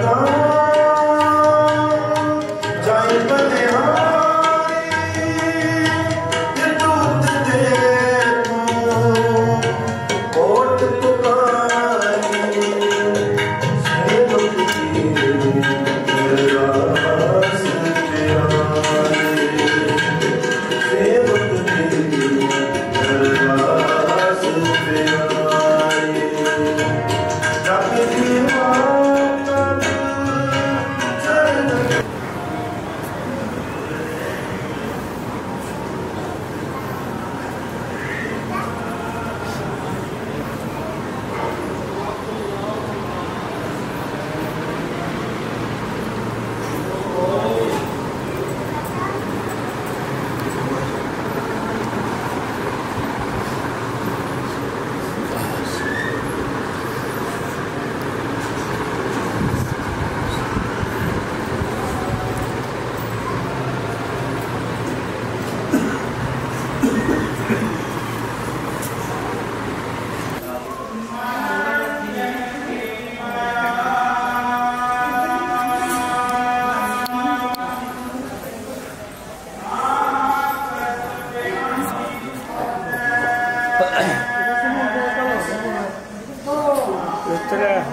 Together Nó ở